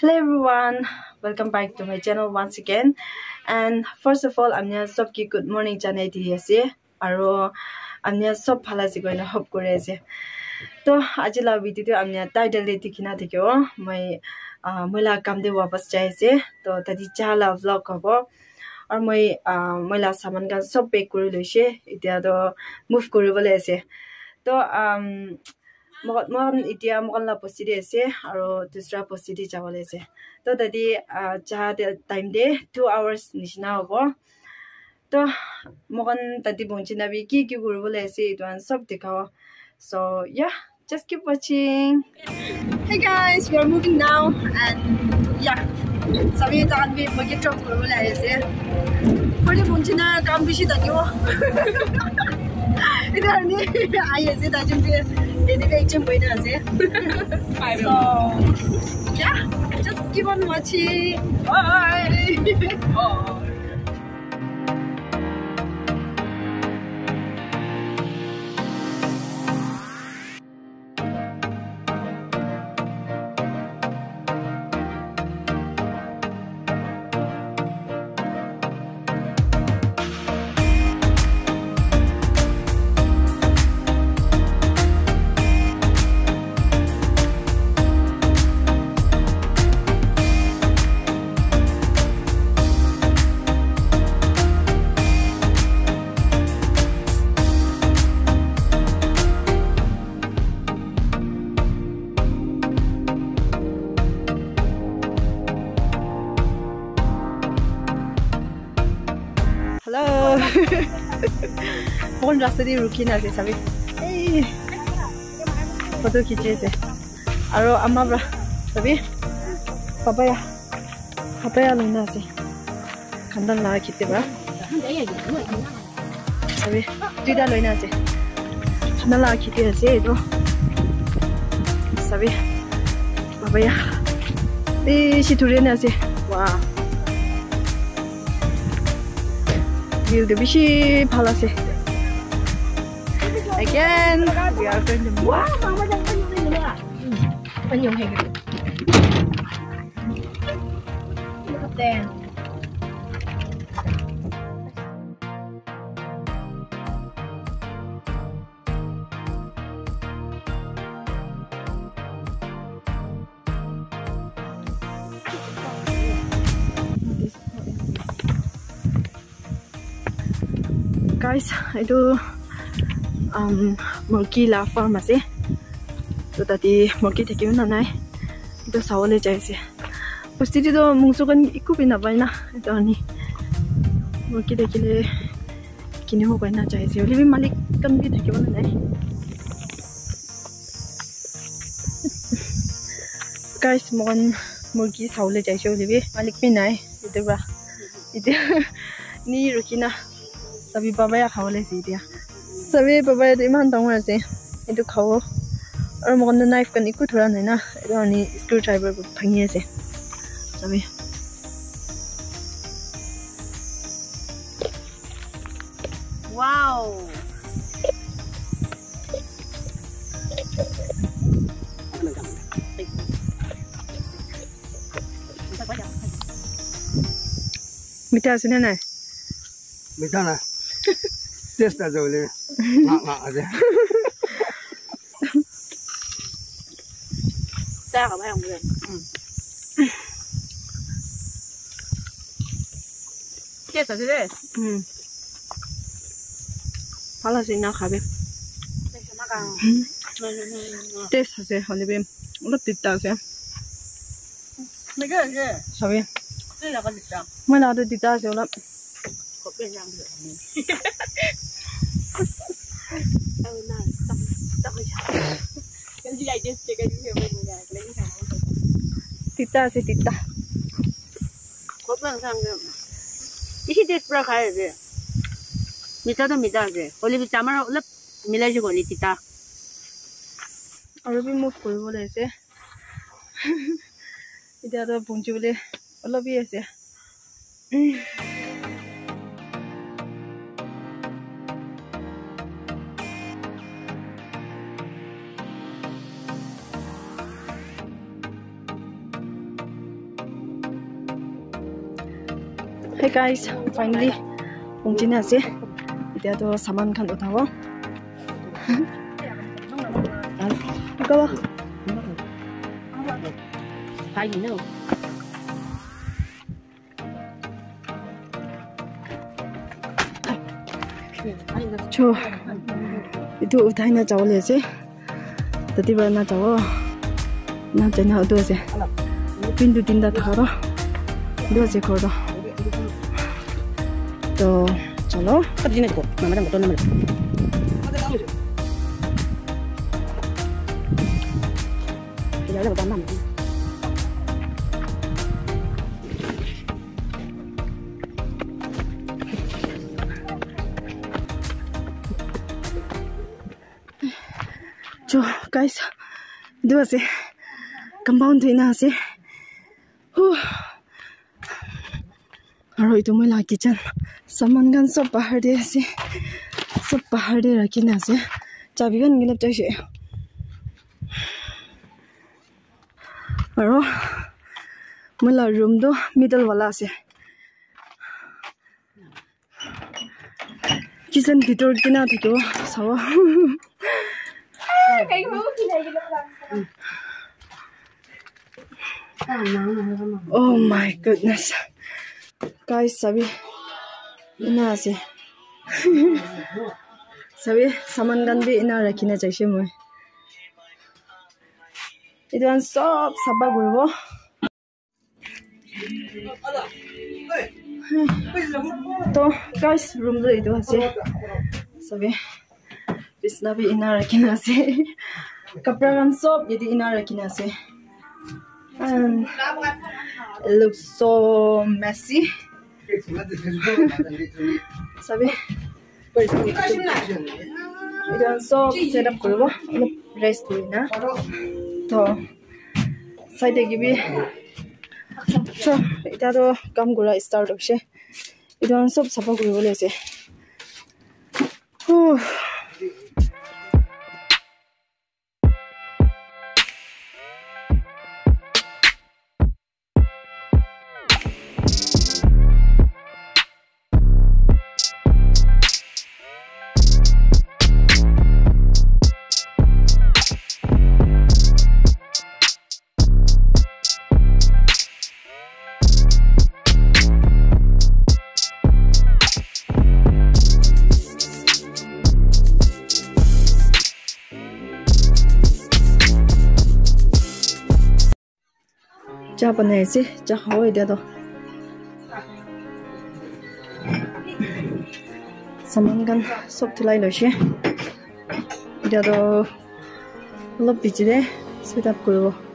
Hello everyone, welcome back to my channel once again. And first of all, I'm your good morning, Janeti. Yes, I'm your going to hope for you. So, I video. I'm title title. I'm going to go to the title. I'm going to go to the title. I'm going to go to the title. I'm going to go to the title. So, um, মই এতিয়া মোক পচিদি আছে আৰু দুচৰা পচিদি যাবলৈ আছে তো তাতে যা টাইম দে টু আৱাৰ্ছ নিচিনা হ'ব তো মোক তাতে পঞ্চি নাবি কি কি কৰিবলৈ আছে এইটো চব দেখাব চ' are moving now and yeah. Sabi jagan bi magi drop 그러니 아예 이제 나좀 이제 내가 이쯤 보이나 하세요. so yeah, just keep on watching. Bye. Bye. Bohemian Rhapsody rookie na se sabi. Hey. Photo khiche se. Aro amma bra sabi. Papa ya. Papa ya luna se. Khandan la khite bra. Sabi. Tida loina se. Khandan la khite se do. Sabi. Papa ya. Eh shi thure na se. Wow. View de bishi phalase. again. We are going to move. Wow, mama lang panyong kayo nila. Panyong kayo. Look at them. guys I do um, monkey la pharmacy to ta ti monkey te kyun na nai to saw le jai se pusti ti do mungso kan ikku bi na bai na to ani monkey de kile kine ho bai na jai se libi malik kan bi te kyun na nai guys mon monkey saw le jai se libi malik bi nai itu ba itu ni rukina sabi baba ya khawle si dia sabi papa itu iman tong ra se itu khawo ar mo kan knife kan ikut thoda nai na itu ani screwdriver ko phangi se sabi wow Mita sini nai. Mita nai sister rồi lên ngọ ngọ rồi. Ta cả mấy ông liền chết rồi đấy ừ. Phải là gì nào khá biết chết rồi hồi bên nó tịt tao xem mấy cái gì sao vậy? Mấy nào con tịt tao mấy nào tôi tịt tao rồi lắm. Có Kan sila just check kan siya mag Tita si Tita. Kopang sang gam. Isi test bra kaya be. Mita to mita be. Oli bi tamar ulap milay si Oli Tita. Oli bi mo kul mo le si. Ida to punju le. Ulap bi si. 嗯。hey guys finally. Ông Jinhae, bây giờ tôi xem ăn canh bò pungchin ase etia to saman khan uthabo go how you know cho itu uthai na chaw le se tati ba na chaw na chen ha tu se pin du tin rồi. thara du se khoro તો ચલો સબ્જીને ખો મારા મોટો number જો guys દિવસે compound થઈને હશે હું और यू मैं लाखी सामान सब पहाड़ दे सब पहाड़ दे रखी ना से चाबी गन गिल चाहिए और मैं रूम तो मिडल वाला से किचन भितर कि ना थको सब Oh my goodness. Guys, sabi ina ase. sabi saman gandi ina rakhina jaise moi. Idwan sob sabba gurbo. to guys room lo idu ase. Sabi bisna bi ina rakhina ase. Kapra gan sob yedi ina rakhina ase. And um, Looks so messy. Sabi, এটা সব set up কৰিব অলপ rest কৰি না তো চাই থাকিবি চ এতিয়াতো কাম কৰা ষ্টাৰ্ট হৈছে এইটো চব চাফা কৰিব লাগিছে 짜바네지 짜하고에 돼도 사망간 속틀라이로시 이래도 럽비지데 세답고요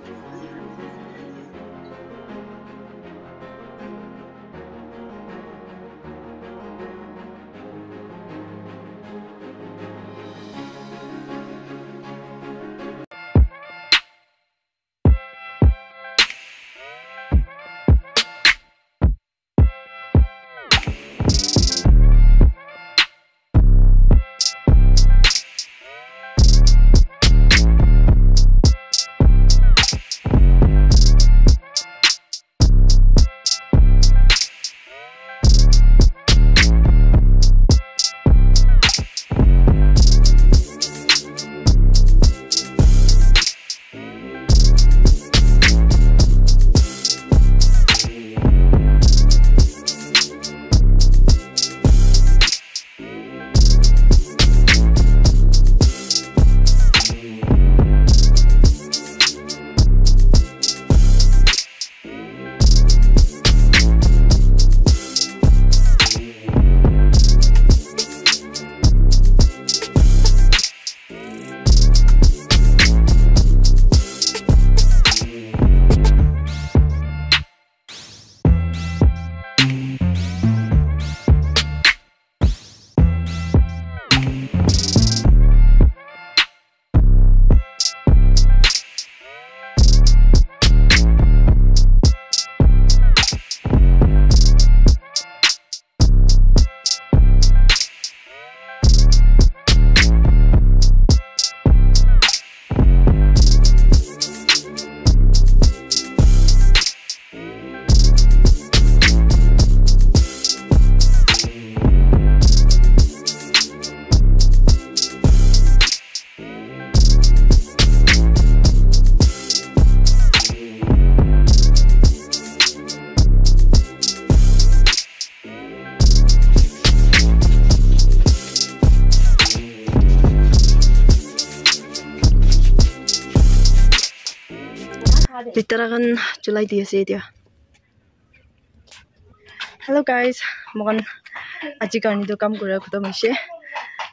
kura khutam ase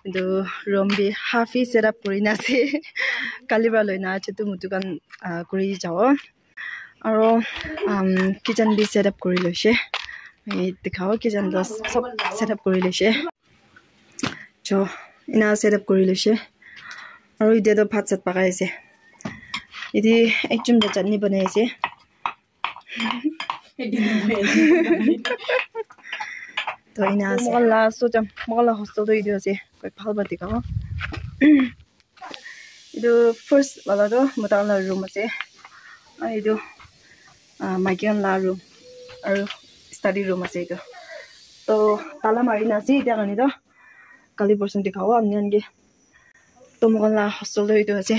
itu room bi half hi setup kuri na ase kali ba loina ache tu mutu kan kuri jao aro um kitchen bi setup kuri loise এই দেখাও kitchen তো সব setup kuri loise jo ina setup kuri loise aro ide bhat chat pakai chutney mogala hostel to idu ase koi phal ba dikha idu first wala to mutala room ase ai idu maikian la room aru study room ase idu to tala mari na ase ita kani to kali person dikhawa amni ange to mogala hostel to idu ase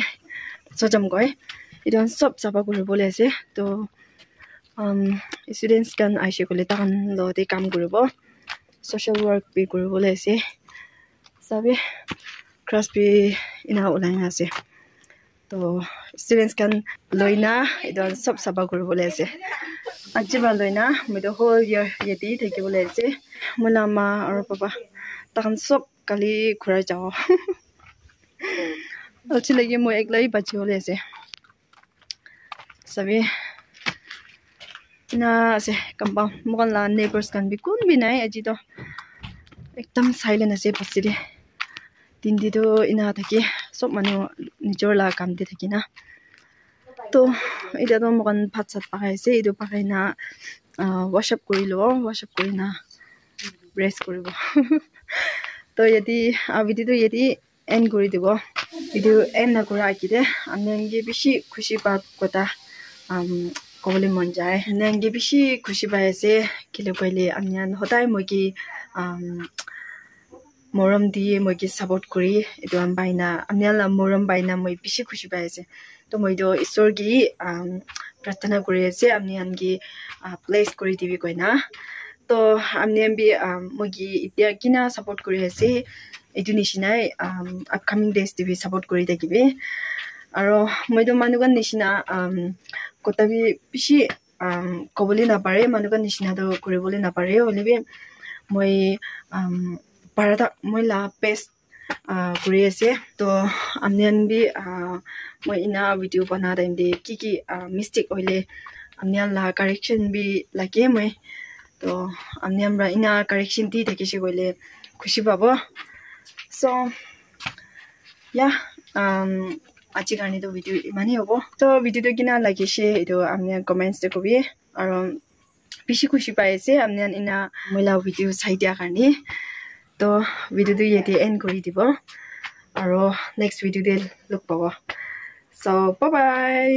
so jam koi idu এতিয়া চব চাফা কৰিব আছে তো students কাৰণ আহিছে ক'লে তাহান লগতে কাম কৰিব ছ'চিয়েল ৱৰ্ক বি কৰিবলৈ আছে চবে ক্ৰাছ বি ইনা ওলাই আছে তো ষ্টুডেণ্টছ কাৰণ লৈ না এইটো চব চাফা কৰিবলৈ আছে আজিৰপৰা লৈ না মইতো হ'ল ইয়াৰ ইয়াতে থাকিব আছে মই না মা আৰু পাপা তাহান চব কালি ঘূৰাই যাওঁ লাগি মই একলাই বাচিবলৈ আছে sabi na ase kampang mukan la neighbors kan bi kun bi nai aji to ekdam silent ase pasi de din di to ina thaki sob manu nijor la kam de thaki na to ida to mukan phat sat pakai se idu pakai na wash up kori lo wash up kori na rest kori bo to yadi abidi to yadi end kori de bo idu end na kora ki de anengi bishi khushi pa kota ক'বলৈ মন যায় নেংগে বেছি খুচি পাই আছে কেলৈ কৰিলে আমি সদায় মই মৰম দি মই কি ছাপৰ্ট কৰি এইটো আমি বাইনা আমি মৰম বাইনা মই বেছি খুচি পাই আছে তো মইতো ঈশ্বৰ কি প্ৰাৰ্থনা কৰি আছে আমি আনকি প্লেচ কৰি দিবি কয় না তো আমি আমি মই এতিয়া কিনা ছাপৰ্ট কৰি আছে এইটো নিচিনাই আপকামিং ডেজ কৰি থাকিবি আৰু মইতো নিচিনা কটাবি বেছি ক'বলৈ নাপাৰে মানুহজন নিচিনাটো কৰিবলৈ নাপাৰে হ'লে মই পাৰা মই লা বেষ্ট কৰি আছে। তো আমি আনবি মই ইনা ভিডিঅ' বনা টাইম দে কি কি মিষ্টেক হ'লে আমি লা কাৰেকশ্যন বি লাগে মই। তো আমি আমৰা ইনা কাৰেকশ্যন দি থাকিছে গ'লে খুচি পাব। চ' ইয়া আজিৰ কাৰণেতো ভিডিঅ' ইমানেই হ'ব। তো ভিডিঅ'টো কিনা লাগিছে এইটো আমি কমেণ্টছটো কবি। আৰু বেছি খুচি পাই আছে আমি ইনা মহিলা ভিডিঅ' চাই দিয়াৰ কাৰণে। তো ভিডিঅ'টো ইয়াতে এণ্ড কৰি দিব। আৰু নেক্সট ভিডিঅ'তে লগ পাব। চ' বাই